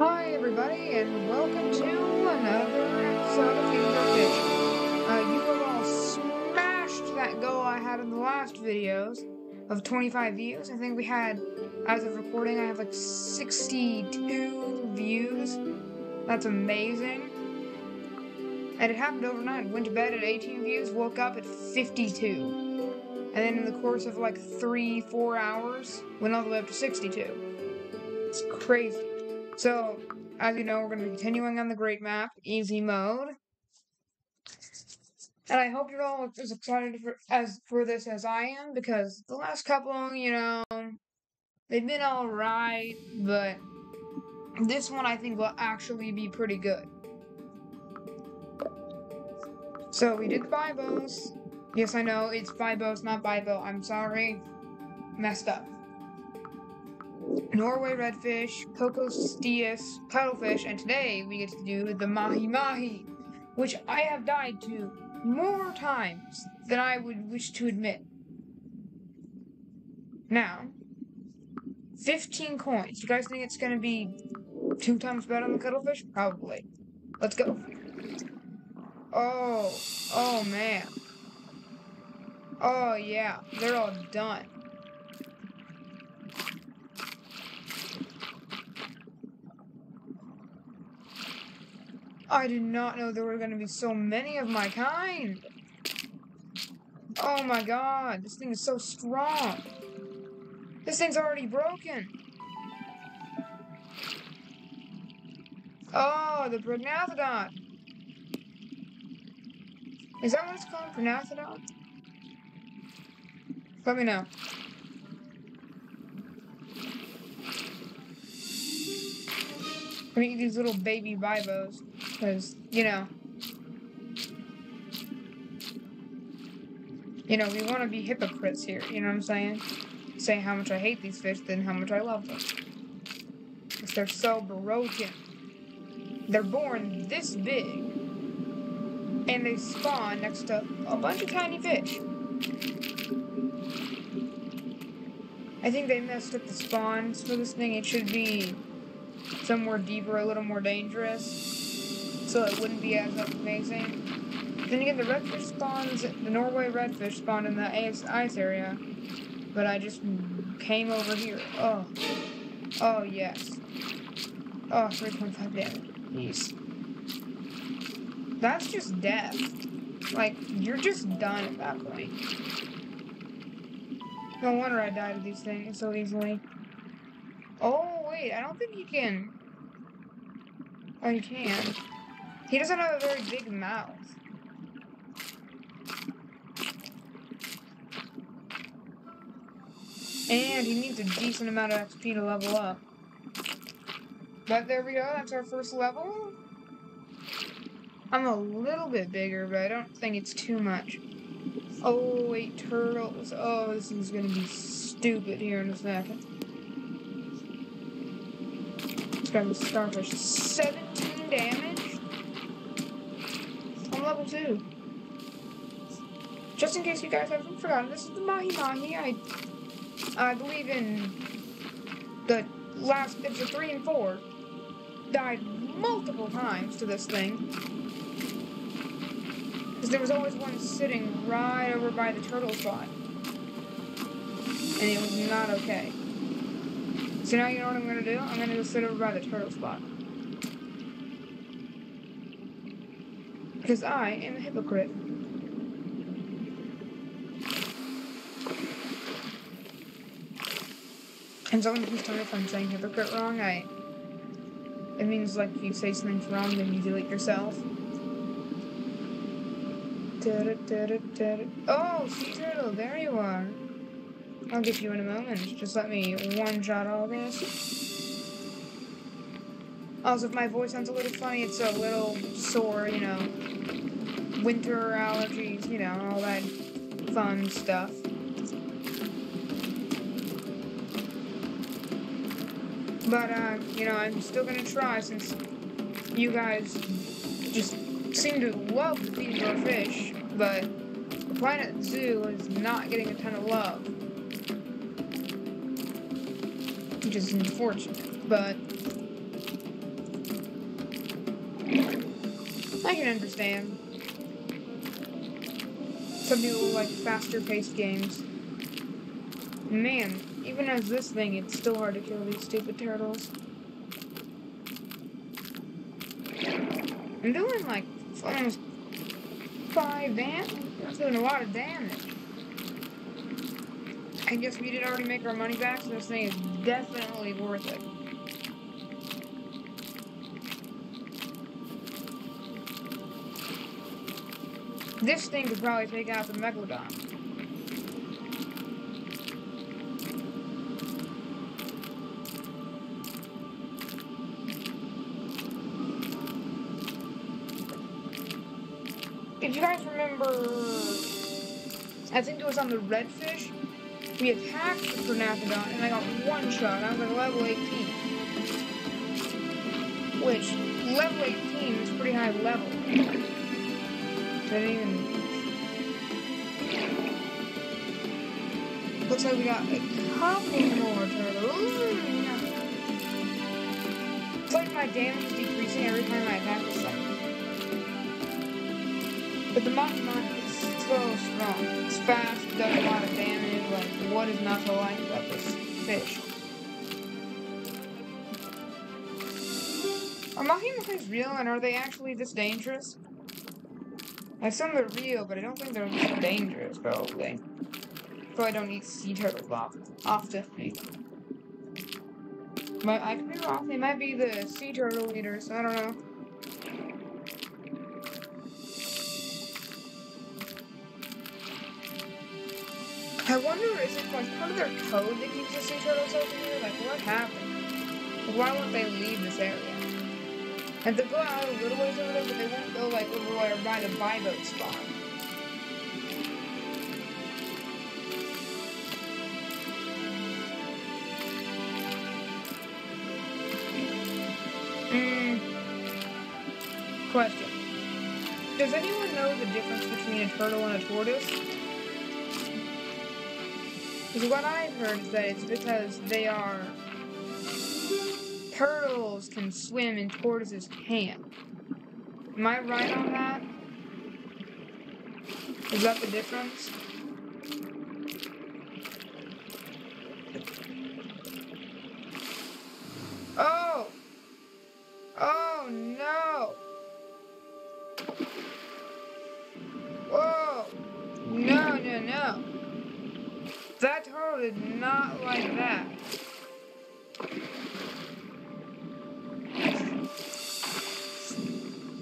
Hi everybody, and welcome to another episode of Fish. Uh, you have all smashed that goal I had in the last videos of 25 views. I think we had, as of recording, I have like 62 views. That's amazing. And it happened overnight. Went to bed at 18 views, woke up at 52. And then in the course of like three, four hours, went all the way up to 62. It's crazy. So, as you know, we're going to be continuing on the Great Map, easy mode. And I hope you're all as excited for, as for this as I am, because the last couple, you know, they've been alright, but this one I think will actually be pretty good. So we did the Bibos. Yes, I know, it's Bibos, not Bibo. I'm sorry. Messed up. Norway redfish, Coccosteus cuttlefish, and today we get to do the Mahi Mahi, which I have died to more times than I would wish to admit. Now, 15 coins. You guys think it's gonna be two times better than the cuttlefish? Probably. Let's go. Oh, oh man. Oh yeah, they're all done. I did not know there were going to be so many of my kind. Oh my god, this thing is so strong. This thing's already broken. Oh, the Prognathodon. Is that what it's called? Prognathodon? Let me know. I'm eat these little baby bibos. Because, you know. You know, we want to be hypocrites here, you know what I'm saying? Say how much I hate these fish, then how much I love them. Because they're so broken. They're born this big. And they spawn next to a bunch of tiny fish. I think they messed up the spawns for this thing. It should be somewhere deeper, a little more dangerous so it wouldn't be as amazing. Then again, the redfish spawns, the Norway redfish spawned in the ice area, but I just came over here. Oh, oh yes. Oh, 3.5 damage. Jeez. That's just death. Like, you're just done at that point. No wonder I died of these things so easily. Oh, wait, I don't think he can... Oh, you can. He doesn't have a very big mouth. And he needs a decent amount of XP to level up. But there we go, that's our first level. I'm a little bit bigger, but I don't think it's too much. Oh, wait, turtles. Oh, this is gonna be stupid here in a second. The starfish. 17 damage? I'm level 2. Just in case you guys haven't forgotten, this is the Mahi Mahi. I, I believe in the last bits of 3 and 4. Died multiple times to this thing. Because there was always one sitting right over by the turtle spot. And it was not okay. So now you know what I'm to do? I'm going to go sit over by the turtle spot. Because I am a hypocrite. And someone please tell me if I'm saying hypocrite wrong. I. It means like you say something's wrong, then you do it yourself. Oh, sea turtle, there you are. I'll get you in a moment. Just let me one shot all this. Also, if my voice sounds a little funny, it's a little sore, you know. Winter allergies, you know, all that fun stuff. But, uh, you know, I'm still gonna try since you guys just seem to love feeding your fish, but the Planet Zoo is not getting a ton of love which is unfortunate, but I can understand. Some people like faster paced games. Man, even as this thing, it's still hard to kill these stupid turtles. I'm doing like almost five damage. I'm doing a lot of damage. I guess we did already make our money back, so this thing is definitely worth it. This thing could probably take out the Megalodon. If you guys remember, I think it was on the redfish, we attacked the Pernathodon and I got one shot. I was like level 18. Which, level 18 is pretty high level. Didn't even... Looks like we got a couple more turtles. It's like my damage is decreasing every time I attack this thing. But the is so strong. It's fast, it does a lot of damage. Like, what is not to like about this fish? Are mahi real and are they actually this dangerous? I assume they're real, but I don't think they're this dangerous, probably. So I don't eat sea turtles often. often. But I could be wrong. They might be the sea turtle eaters. I don't know. I wonder, is it like part of their code that keeps the sea turtles over here? Like, what happened? Why won't they leave this area? And they go out a little ways over there, but they won't go like over where by the boat spot. Hmm. Question. Does anyone know the difference between a turtle and a tortoise? Because what I've heard is that it's because they are turtles can swim and tortoises can't. Am I right on that? Is that the difference? Did not like that.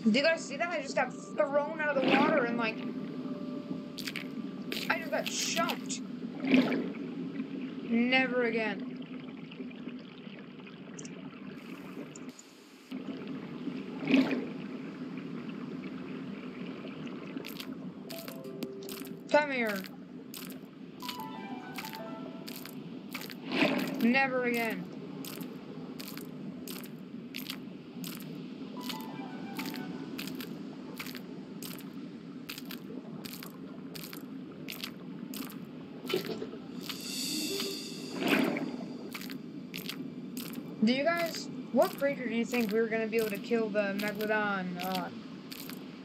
Did you guys see that? I just got thrown out of the water and like... I just got chumped. Never again. Come here. Never again. Do you guys, what creature do you think we are going to be able to kill the Megalodon on?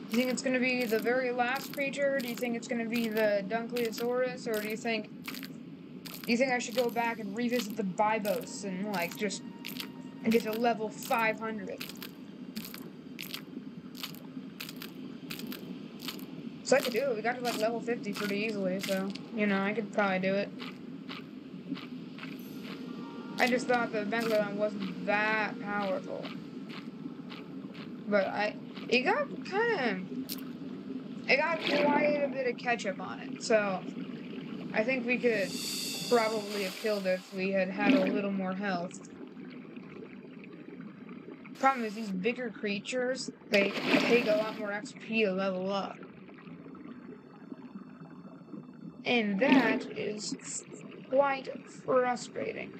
Do you think it's going to be the very last creature? Do you think it's going to be the Dunkleosaurus? Or do you think do you think I should go back and revisit the Bibos and, like, just get to level 500? So I could do it. We got to, like, level 50 pretty easily, so, you know, I could probably do it. I just thought the Megalodon wasn't that powerful. But I, it got kind of, it got quite a bit of ketchup on it, so I think we could probably have killed if we had had a little more health. Problem is, these bigger creatures, they take a lot more XP to level up. And that is quite frustrating.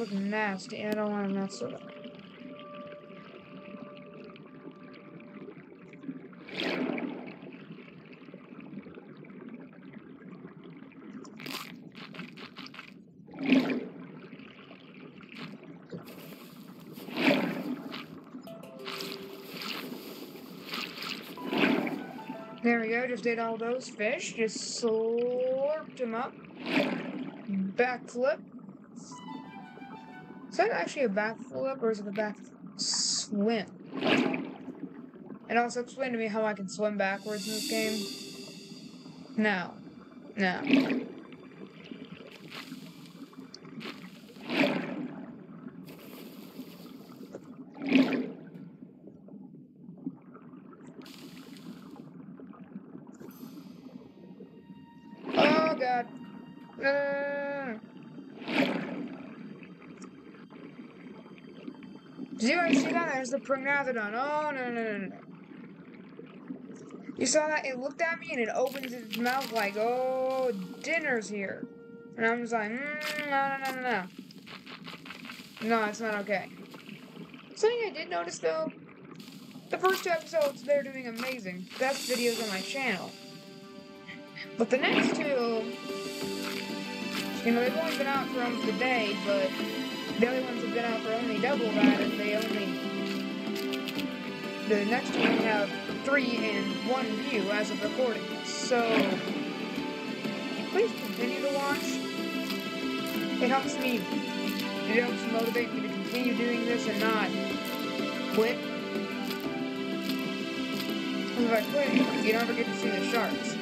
look nasty. I don't want to mess with it. There we go, just ate all those fish, just slurped them up. Backflip. Is that actually a back backflip or is it a back swim? And also explain to me how I can swim backwards in this game. No. No. Oh god. No, no, no, no, no. Did you guys see that? There's the Prognathodon. Oh, no, no, no, no. You saw that? It looked at me and it opens its mouth like, oh, dinner's here. And I'm just like, mm, no, no, no, no, no. No, it's not okay. Something I did notice, though, the first two episodes, they're doing amazing. Best videos on my channel. But the next two, you know, they've only been out for almost a day, but the other ones have been out for only double that, and they only... The next one have three and one view as of recording. So, please continue to watch. It helps me. It helps motivate me to continue doing this and not quit. If I quit, you never get to see the sharks.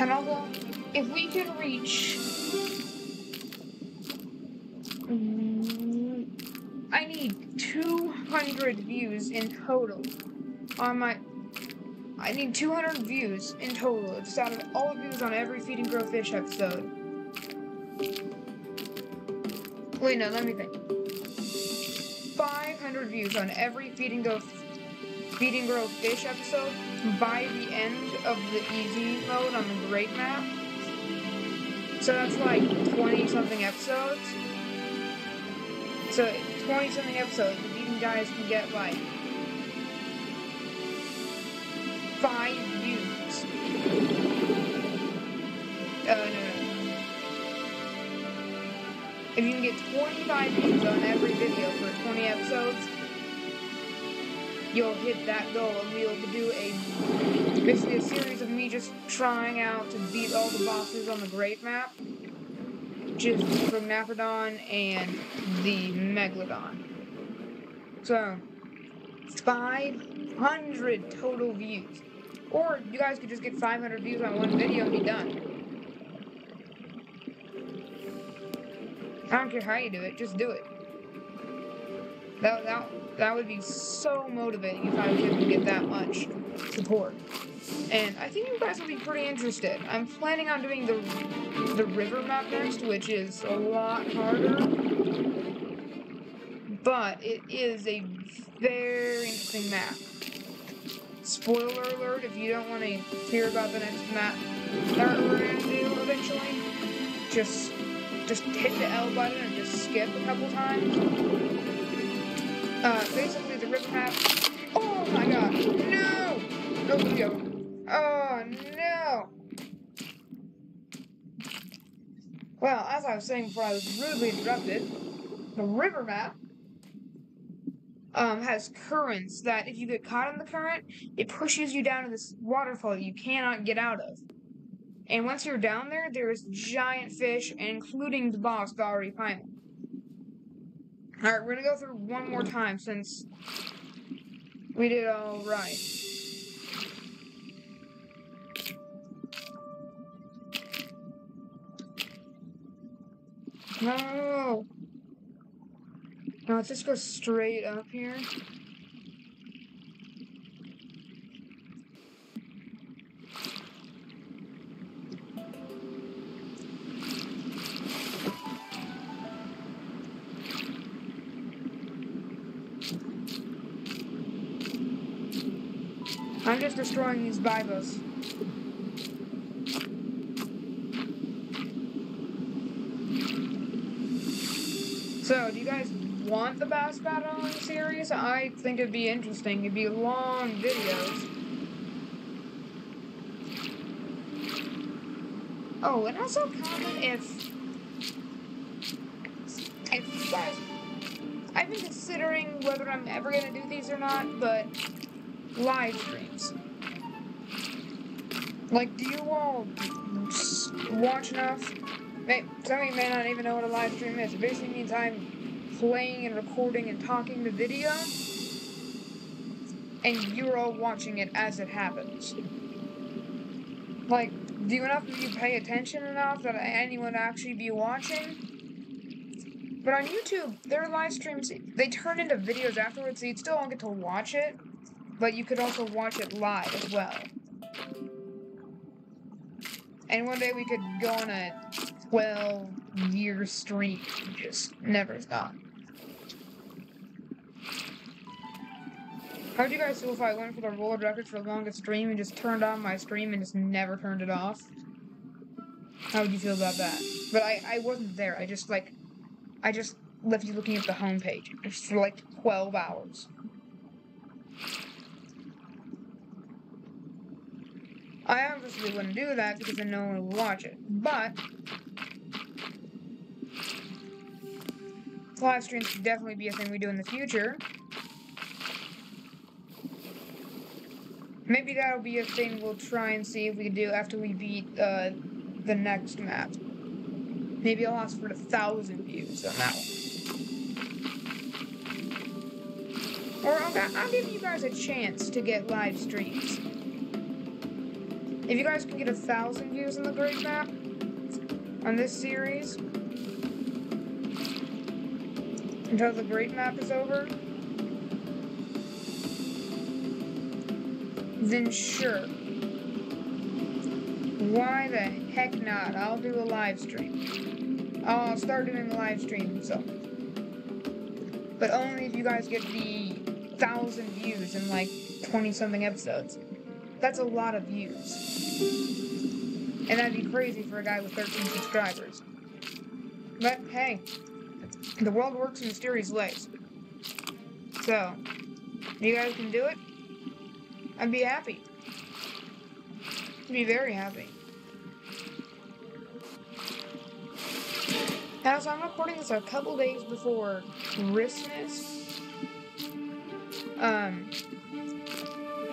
And although, if we can reach... Mm, I need 200 views in total on my... I need 200 views in total, just out of all views on every Feed and Grow Fish episode. Wait, no, let me think. 500 views on every Feed and Grow, Feed and Grow Fish episode by the end of the easy mode on the great map. So that's like 20 something episodes. So 20 something episodes, guys can get like five views. Uh, no, no. If you can get 25 views on every video for 20 episodes, you'll hit that goal and we'll do a basically a series of me just trying out to beat all the bosses on the Great Map. Just from Naphrodon and the Megalodon. Uh, so, 500 total views. Or you guys could just get 500 views on one video and be done. I don't care how you do it, just do it. That, that, that would be so motivating if I was able to get that much support. And I think you guys will be pretty interested. I'm planning on doing the the river map next, which is a lot harder. But it is a very interesting map. Spoiler alert, if you don't want to hear about the next map that we're going to do eventually, just just hit the L button and just skip a couple times. Uh, basically the river map. Oh my god, no! No video. Oh no! Well, as I was saying before I was rudely interrupted, the river map um, has currents that if you get caught in the current, it pushes you down to this waterfall that you cannot get out of. And once you're down there, there's giant fish, including the boss, Gallery Primal. Alright, we're gonna go through one more time since we did all right. No! No, let's just go straight up here. I'm just destroying these Bibos. So, do you guys want the bass battling series? I think it'd be interesting. It'd be long videos. Oh, and also comment if if you guys I've been considering whether I'm ever gonna do these or not, but live streams. Like, do you all watch enough? some of you may not even know what a live stream is. It basically means I'm playing and recording and talking the video, and you're all watching it as it happens. Like, do enough of you pay attention enough that anyone actually be watching? But on YouTube, their live streams, they turn into videos afterwards, so you still don't get to watch it, but you could also watch it live as well. And one day we could go on a 12 year streak and just never stop. How would you guys feel if I went for the world record for the longest stream and just turned on my stream and just never turned it off? How would you feel about that? But I, I wasn't there. I just, like, I just left you looking at the homepage for, like, 12 hours. I obviously wouldn't do that because then no one would watch it. But live streams should definitely be a thing we do in the future. Maybe that'll be a thing we'll try and see if we can do after we beat uh, the next map. Maybe I'll ask for a thousand views on that one. Or I'll, I'll give you guys a chance to get live streams. If you guys can get a thousand views on the Great Map on this series until the Great Map is over, then sure. Why the heck not? I'll do a live stream. I'll start doing a live stream, so. But only if you guys get the thousand views in like 20 something episodes. That's a lot of views. And that'd be crazy for a guy with 13 subscribers. But hey, the world works in mysterious ways. So, you guys can do it? I'd be happy. I'd be very happy. So I'm recording this a couple days before Christmas. Um,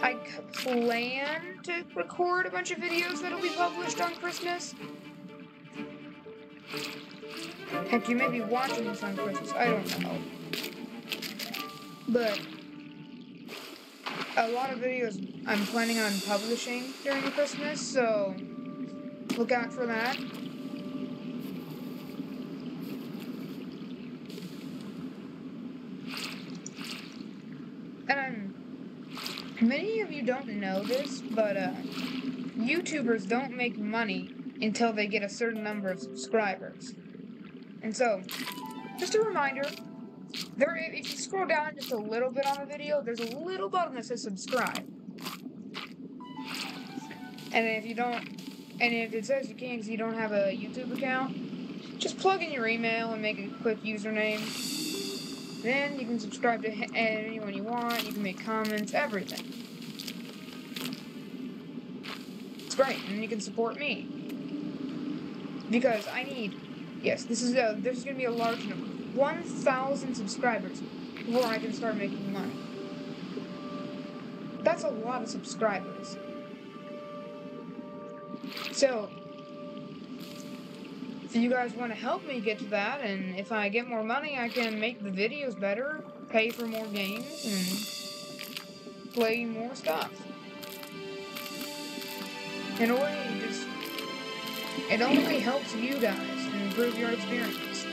I plan to record a bunch of videos that'll be published on Christmas. Heck, you may be watching this on Christmas. I don't know. But a lot of videos I'm planning on publishing during Christmas, so look out for that. And many of you don't know this, but uh, YouTubers don't make money until they get a certain number of subscribers. And so, just a reminder, there, if you scroll down just a little bit on the video, there's a little button that says subscribe. And if you don't, and if it says you can't because you don't have a YouTube account, just plug in your email and make a quick username. Then you can subscribe to anyone you want. You can make comments, everything. It's great, and you can support me because I need. Yes, this is a this is gonna be a large number. 1,000 subscribers before I can start making money. That's a lot of subscribers. So, if you guys want to help me get to that, and if I get more money, I can make the videos better, pay for more games, and play more stuff. In a way, it just it only helps you guys improve your experience.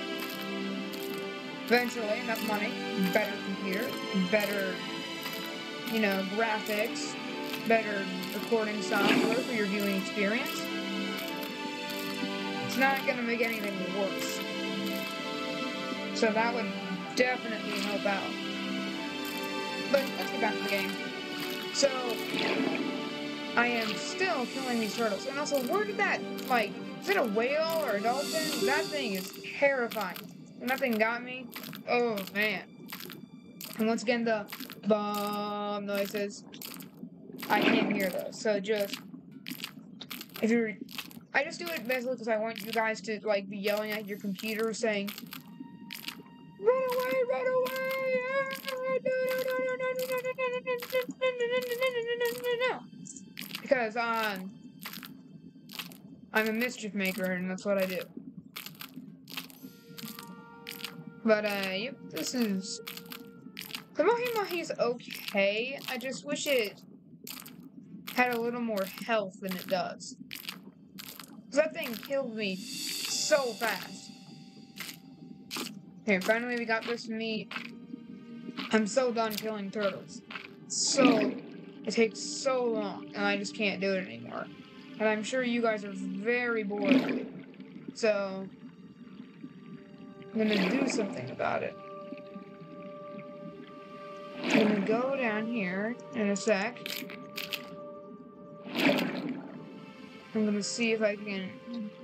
Eventually, enough money, better computer, better, you know, graphics, better recording software for your viewing experience. It's not going to make anything worse. So that would definitely help out. But let's get back to the game. So, I am still killing these turtles. And also, where did that, like, is it a whale or a dolphin? That thing is terrifying. When that thing got me, oh man. And once again, the bomb noises. I can't hear those. So just, if you're, I just do it basically because I want you guys to like be yelling at your computer saying, "Run away, run away! Because um, I'm a mischief maker, and that's what I do. But uh, yep, this is the Mahi Mahi's okay. I just wish it had a little more health than it does. That thing killed me so fast. Here, finally we got this meat. I'm so done killing turtles. So, it takes so long, and I just can't do it anymore. And I'm sure you guys are very bored. So, I'm gonna do something about it. I'm gonna go down here in a sec. I'm gonna see if I can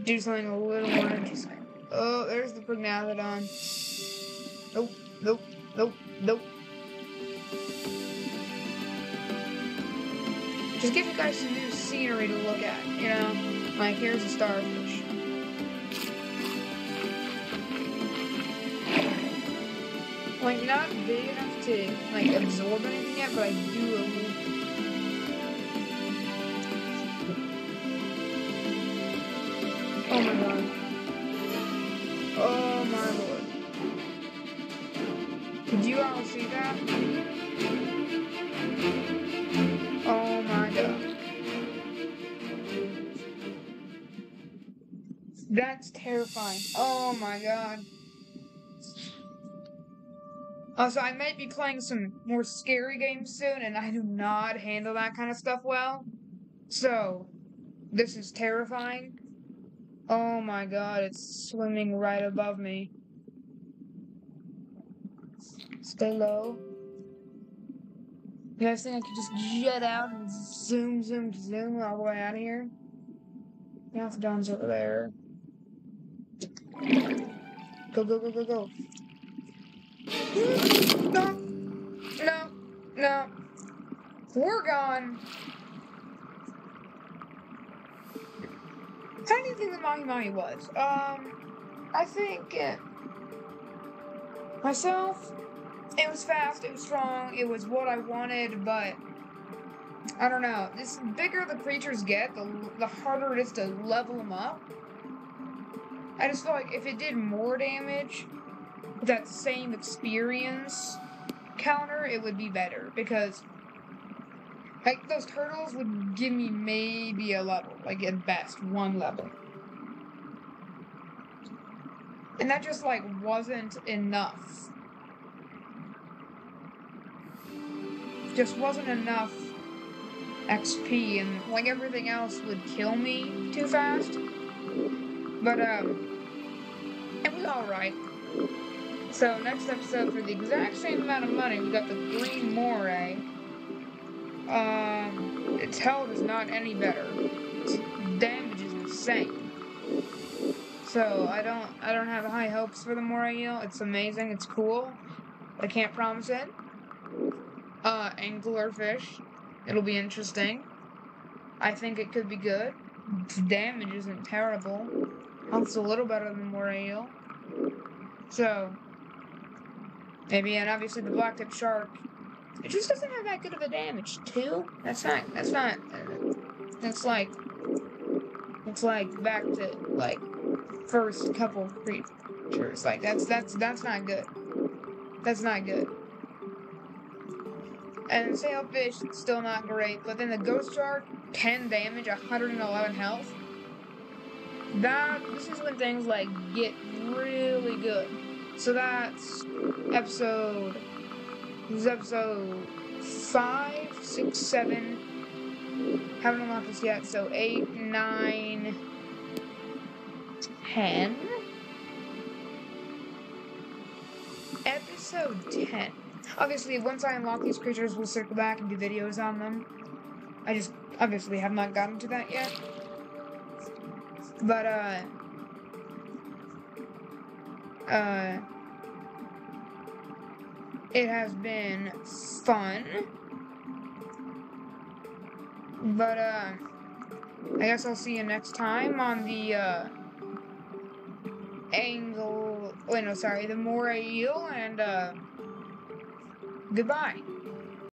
do something a little more interesting. Oh, there's the Prognathodon. Nope, nope, nope, nope. Just give you guys some new scenery to look at, you know? Like, here's a starfish. Like, not big enough to, like, absorb anything yet, but I do a little Oh my god. That's terrifying. Oh my god. Also, I might be playing some more scary games soon, and I do not handle that kind of stuff well. So, this is terrifying. Oh my god, it's swimming right above me. Stay low. You guys think I could just jet out and zoom, zoom, zoom all the way out of here? The Alphodon's over there. Go, go, go, go, go. No! No! No! We're gone! How do you think the Mahi Mahi was? Um, I think uh, myself, it was fast, it was strong, it was what I wanted, but I don't know. This bigger the creatures get, the the harder it is to level them up. I just feel like if it did more damage, that same experience counter, it would be better because like, those turtles would give me maybe a level. Like, at best, one level. And that just, like, wasn't enough. Just wasn't enough XP, and, like, everything else would kill me too fast. But, um, it was alright. So, next episode, for the exact same amount of money, we got the Green Moray. Um, its health is not any better. Its damage is insane. So I don't, I don't have high hopes for the moray eel. It's amazing. It's cool. I can't promise it. Uh, anglerfish. It'll be interesting. I think it could be good. Its damage isn't terrible. Health's a little better than moray eel. So, maybe, and obviously the black tip shark it just doesn't have that good of a damage. too. That's not. That's not. That's like. It's like back to like first couple creatures. Like that's that's that's not good. That's not good. And sailfish, still not great. But then the ghost shark, 10 damage, 111 health. That this is when things like get really good. So that's episode this is episode five, six, seven. Haven't unlocked this yet, so eight, nine, ten. Episode 10. Obviously, once I unlock these creatures, we'll circle back and do videos on them. I just obviously have not gotten to that yet. But, uh. Uh. It has been fun. But, uh, I guess I'll see you next time on the, uh, Angle. Wait, no, sorry. The moray eel, and uh, goodbye.